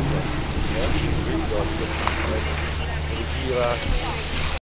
手机啦。